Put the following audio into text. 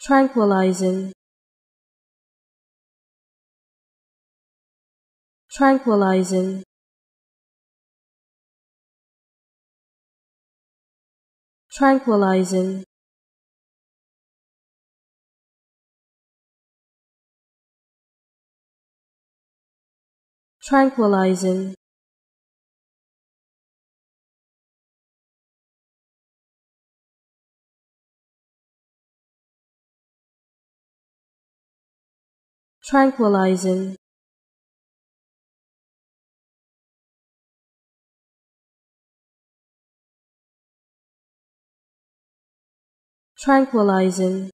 tranquilizing. Tranquilizing. Tranquilizing. Tranquilizing tranquilizing. Tranquilizing